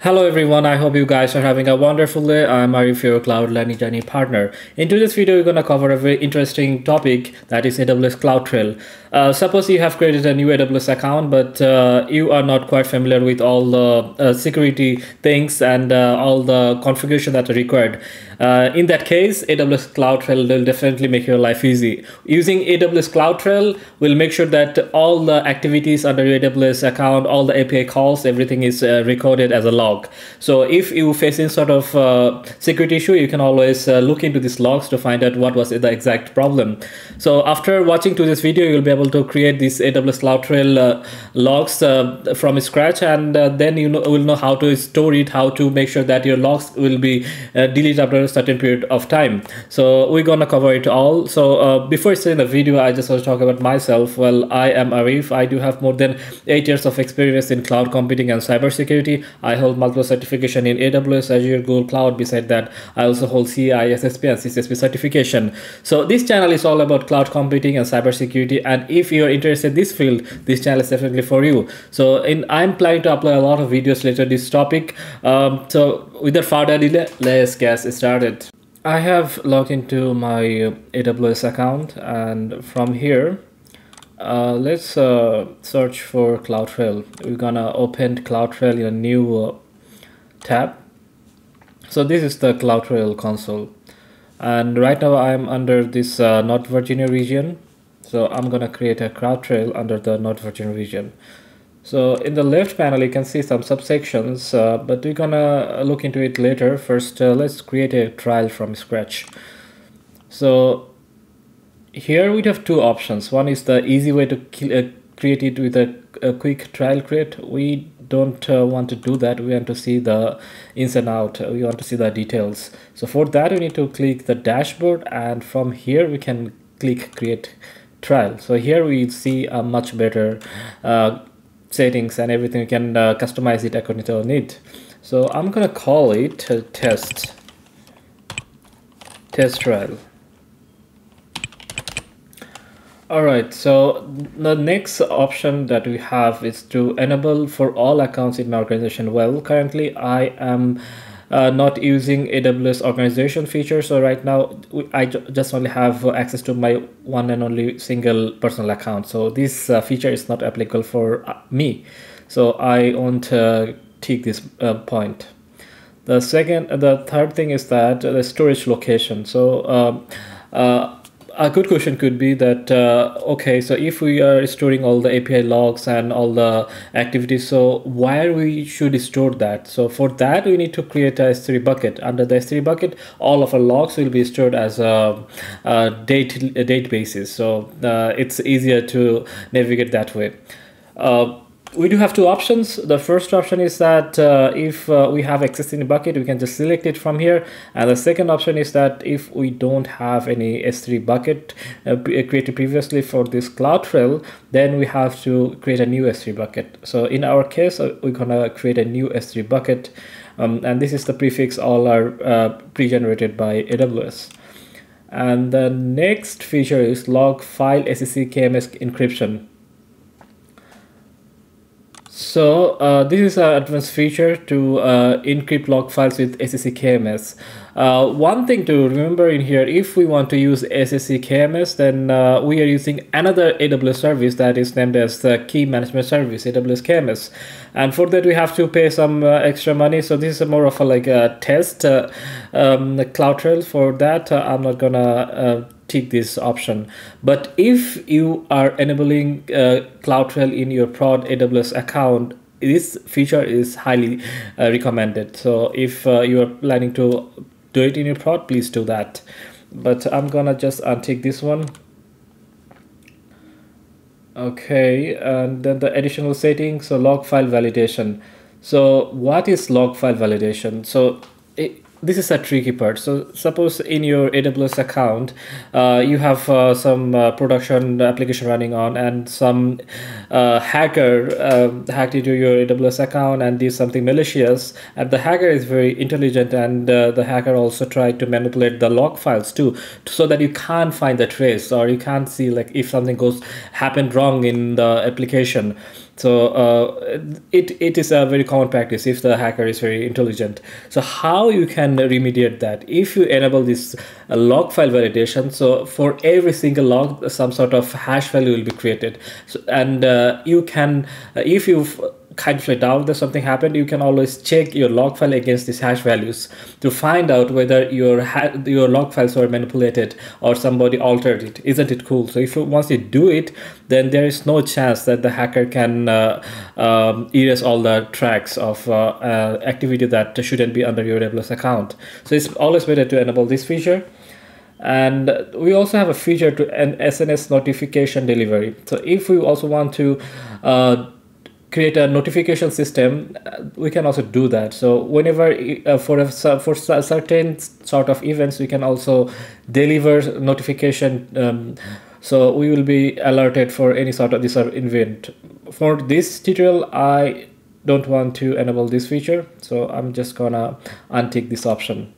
Hello everyone, I hope you guys are having a wonderful day. I'm Arif, your Cloud Learning Journey partner. In today's video, we're going to cover a very interesting topic that is AWS CloudTrail. Uh, suppose you have created a new AWS account, but uh, you are not quite familiar with all the uh, security things and uh, all the configuration that are required. Uh, in that case, AWS CloudTrail will definitely make your life easy. Using AWS CloudTrail will make sure that all the activities under your AWS account, all the API calls, everything is uh, recorded as a log. So if you face any sort of security issue, you can always look into these logs to find out what was the exact problem. So after watching to this video, you'll be able to create these AWS CloudTrail uh, logs uh, from scratch, and uh, then you know, will know how to store it, how to make sure that your logs will be uh, deleted after a certain period of time. So we're gonna cover it all. So uh, before starting the video, I just want to talk about myself. Well, I am Arif. I do have more than eight years of experience in cloud computing and cybersecurity. I hold multiple certification in AWS, Azure, Google Cloud. Beside that, I also hold CISSP and CCSP certification. So this channel is all about cloud computing and cybersecurity. And if you're interested in this field this channel is definitely for you so in i'm planning to upload a lot of videos later this topic um, so without further delay let's get started i have logged into my aws account and from here uh, let's uh, search for CloudTrail. We're gonna open CloudTrail in a new uh, tab. So this is the CloudTrail console. And right now I'm under this uh, North Virginia region. So I'm gonna create a CloudTrail under the North Virginia region. So in the left panel, you can see some subsections, uh, but we're gonna look into it later. First, uh, let's create a trial from scratch. So here we have two options. One is the easy way to uh, create it with a, a, quick trial create. We don't uh, want to do that. We want to see the ins and out. We want to see the details. So for that, we need to click the dashboard and from here we can click create trial so here we see a much better uh, settings and everything you can uh, customize it according to your need. So I'm gonna call it test. Test trial Alright, so the next option that we have is to enable for all accounts in my organization. Well, currently I am uh, not using AWS organization feature. So right now I just only have access to my one and only single personal account. So this uh, feature is not applicable for uh, me. So I won't uh, take this uh, point. The second, the third thing is that the storage location. So um, a good question could be that uh, okay so if we are storing all the api logs and all the activities so where we should store that? So for that we need to create a s3 bucket. Under the s3 bucket all of our logs will be stored as a, a date a date basis so uh, it's easier to navigate that way. Uh, we do have two options. The first option is that uh, if uh, we have the bucket, we can just select it from here. And the second option is that if we don't have any S3 bucket uh, uh, created previously for this CloudTrail, then we have to create a new S3 bucket. So in our case, uh, we're gonna create a new S3 bucket. Um, and this is the prefix all are uh, pre-generated by AWS. And the next feature is log file SSE KMS encryption. So uh, this is an advanced feature to uh, encrypt log files with SSE KMS. Uh, one thing to remember in here, if we want to use SSE KMS, then uh, we are using another AWS service that is named as the Key Management Service, AWS KMS. And for that, we have to pay some uh, extra money. So this is more of a like a test uh, um, CloudTrail. For that, I'm not gonna tick this option. But if you are enabling uh, CloudTrail in your prod AWS account, this feature is highly uh, recommended. So if uh, you are planning to do it in your prod, please do that. But I'm gonna just untick this one. Okay, and then the additional settings, so log file validation. So what is log file validation? So it, this is a tricky part. So suppose in your AWS account, uh, you have uh, some uh, production application running on and some uh, hacker um, hacked into your AWS account and did something malicious. And the hacker is very intelligent and uh, the hacker also tried to manipulate the log files too, so that you can't find the trace or you can't see like if something goes happened wrong in the application. So uh, it, it is a very common practice if the hacker is very intelligent. So how you can remediate that? If you enable this uh, log file validation so for every single log some sort of hash value will be created. So, and uh, you can uh, if you've kind of doubt that something happened, you can always check your log file against these hash values to find out whether your your log files were manipulated or somebody altered it. Isn't it cool? So if you, once you do it, then there is no chance that the hacker can uh, um, erase all the tracks of uh, uh, activity that shouldn't be under your AWS account. So it's always better to enable this feature and we also have a feature to an SNS notification delivery. So if we also want to uh, create a notification system uh, we can also do that. So whenever uh, for a for certain sort of events we can also deliver notification um, so we will be alerted for any sort of this event. For this tutorial i don't want to enable this feature so i'm just gonna untick this option.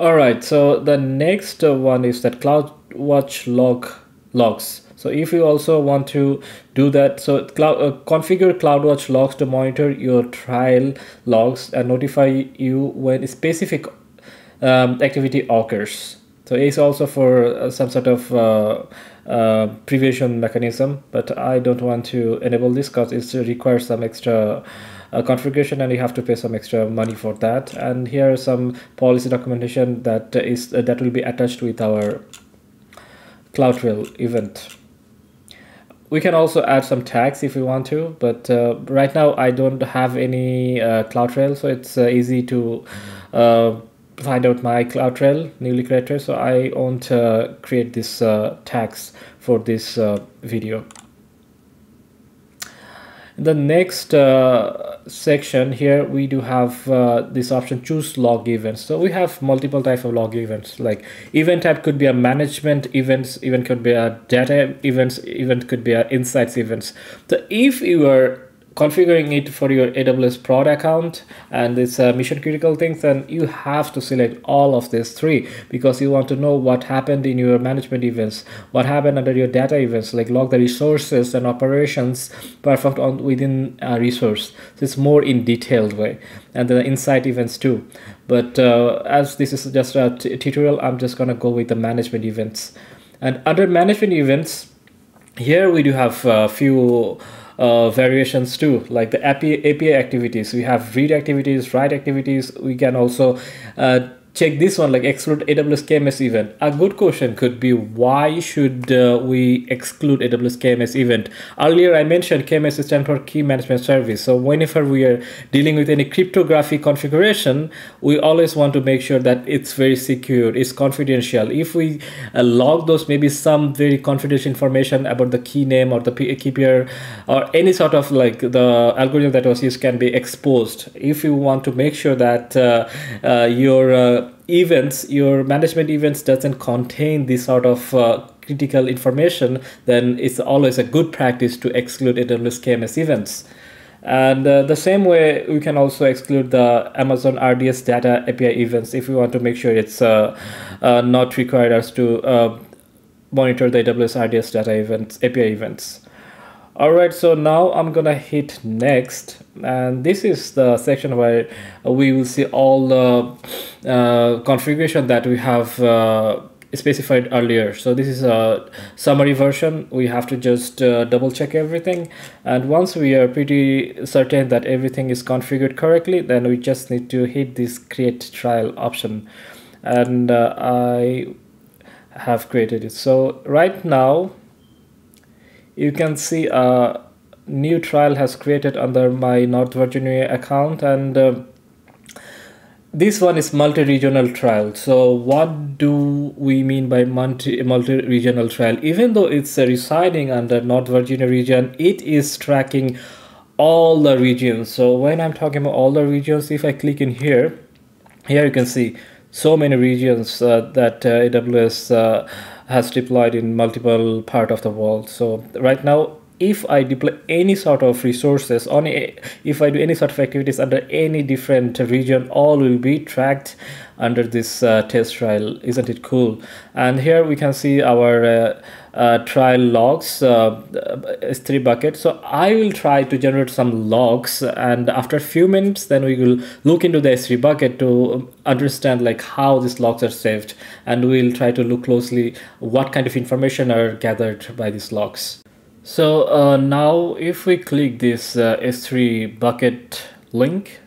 All right so the next one is that CloudWatch log logs so if you also want to do that, so cloud, uh, configure CloudWatch logs to monitor your trial logs and notify you when a specific um, activity occurs. So it's also for uh, some sort of uh, uh, prevention mechanism, but I don't want to enable this because it requires some extra uh, configuration and you have to pay some extra money for that. And here is some policy documentation that is uh, that will be attached with our CloudTrail event we can also add some tags if we want to, but uh, right now I don't have any uh, CloudTrail, so it's uh, easy to uh, find out my CloudTrail newly created. So I won't uh, create this uh, tags for this video. The next uh, section here we do have uh, this option choose log events. So we have multiple type of log events. Like event type could be a management events event could be a data events event could be a insights events. So if you are configuring it for your AWS prod account and it's a mission critical thing, then you have to select all of these three because you want to know what happened in your management events, what happened under your data events, like log the resources and operations performed on within a resource. So it's more in detailed way and the insight events too. But uh, as this is just a tutorial, I'm just gonna go with the management events. And under management events, here we do have a few uh, variations too, like the API, API activities. We have read activities, write activities. We can also uh, check this one like exclude AWS KMS event. A good question could be why should uh, we exclude AWS KMS event? Earlier I mentioned KMS stands for Key Management Service. So whenever we are dealing with any cryptography configuration, we always want to make sure that it's very secure, it's confidential. If we uh, log those maybe some very confidential information about the key name or the key pair or any sort of like the algorithm that was used can be exposed. If you want to make sure that uh, uh your uh, events your management events doesn't contain this sort of uh, critical information then it's always a good practice to exclude aws kms events. And uh, the same way we can also exclude the amazon rds data api events if we want to make sure it's uh, uh not required us to monitor the aws rds data events api events Alright, so now I'm gonna hit next and this is the section where we will see all the uh, configuration that we have uh, specified earlier. So this is a summary version. We have to just uh, double check everything. And once we are pretty certain that everything is configured correctly, then we just need to hit this create trial option. And uh, I have created it. So right now, you can see a new trial has created under my North Virginia account and uh, this one is multi-regional trial. So what do we mean by multi multi-regional trial? Even though it's residing under north virginia region it is tracking all the regions. So when i'm talking about all the regions if i click in here here you can see so many regions uh, that uh, aws uh, has deployed in multiple part of the world. So right now, if I deploy any sort of resources on if I do any sort of activities under any different region, all will be tracked under this uh, test trial. Isn't it cool? And here we can see our uh, uh, trial logs uh, S3 bucket. So I will try to generate some logs and after a few minutes, then we will look into the S3 bucket to understand like how these logs are saved and we'll try to look closely what kind of information are gathered by these logs. So uh, now if we click this uh, S3 bucket link,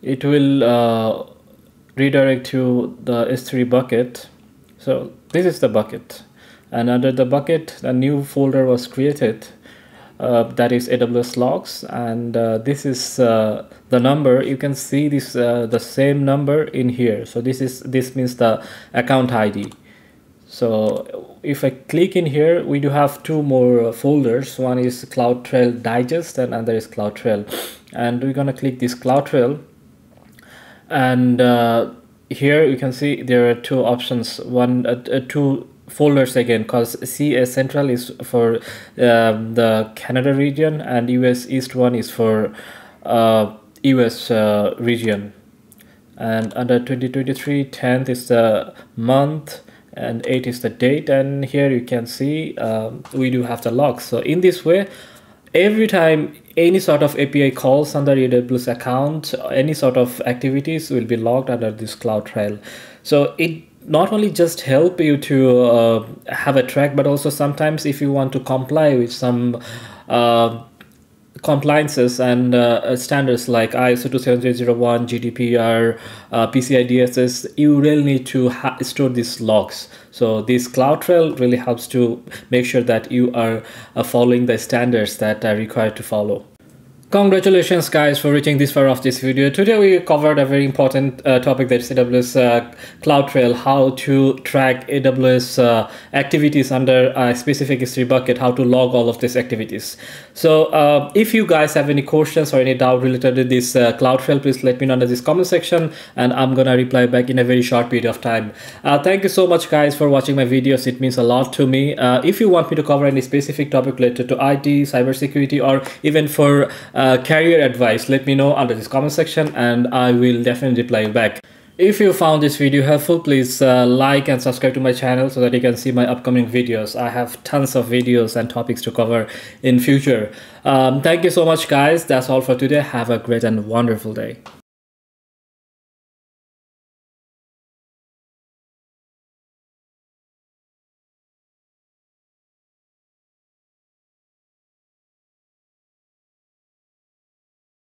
it will uh, redirect to the S3 bucket. So this is the bucket and under the bucket a new folder was created uh, that is AWS logs. And uh, this is uh, the number. You can see this uh, the same number in here. So this is this means the account ID so if I click in here we do have two more folders. One is CloudTrail digest and another is CloudTrail and we're gonna click this CloudTrail and uh, here you can see there are two options. One uh, two folders again because CA Central is for um, the Canada region and US East one is for uh, US uh, region. And under 2023 10th is the month and 8 is the date. And here you can see um, we do have the logs. So in this way every time any sort of API calls under AWS account any sort of activities will be logged under this CloudTrail so it not only just help you to uh, have a track but also sometimes if you want to comply with some uh, compliances and uh, standards like ISO 27001, GDPR, uh, PCI DSS, you really need to store these logs. So this CloudTrail really helps to make sure that you are uh, following the standards that are required to follow. Congratulations guys for reaching this far of this video. Today we covered a very important uh, topic that's AWS uh, CloudTrail, how to track AWS uh, activities under a specific S3 bucket, how to log all of these activities. So uh, if you guys have any questions or any doubt related to this uh, CloudTrail, please let me know in this comment section and I'm gonna reply back in a very short period of time. Uh, thank you so much guys for watching my videos. It means a lot to me. if you want me to cover any specific topic related to IT, cybersecurity, or even for uh, career advice, let me know under this comment section and I will definitely reply back. If you found this video helpful, please uh, like and subscribe to my channel so that you can see my upcoming videos. I have tons of videos and topics to cover in future. Um, thank you so much guys. That's all for today. Have a great and wonderful day.